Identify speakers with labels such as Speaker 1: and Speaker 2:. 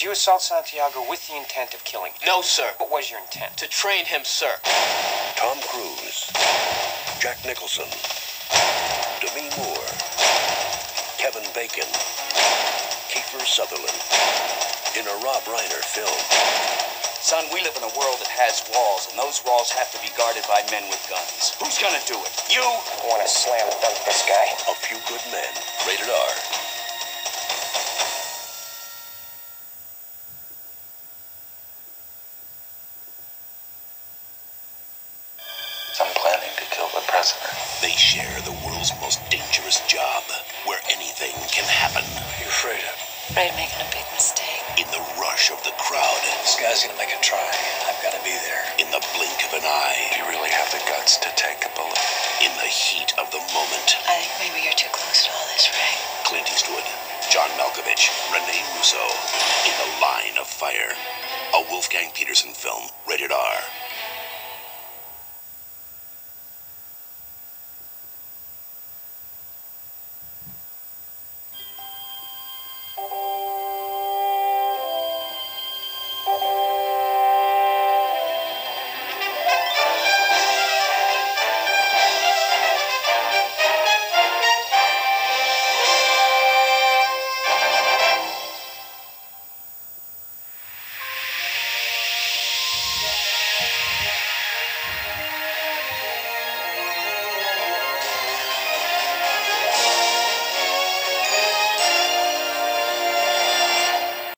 Speaker 1: Did you assault Santiago with the intent of killing him?
Speaker 2: No, sir.
Speaker 1: What was your intent?
Speaker 2: To train him, sir.
Speaker 3: Tom Cruise. Jack Nicholson. Bacon, Kiefer Sutherland. In a Rob Reiner film,
Speaker 4: Son, we live in a world that has walls, and those walls have to be guarded by men with guns. Who's gonna do it? You?
Speaker 1: I want to slam dunk this guy.
Speaker 3: A Few Good Men. Rated R.
Speaker 5: the president.
Speaker 3: They share the world's most dangerous job, where anything can happen.
Speaker 5: you afraid of?
Speaker 6: Afraid of making a big mistake.
Speaker 3: In the rush of the crowd,
Speaker 5: This guy's gonna make a try. I've gotta be there.
Speaker 3: in the blink of an eye,
Speaker 5: Do you really have the guts to take a bullet?
Speaker 3: in the heat of the moment.
Speaker 6: I think maybe you're too close to all this, Ray.
Speaker 3: Clint Eastwood, John Malkovich, Rene Russo, in the line of fire. A Wolfgang Petersen film, rated R.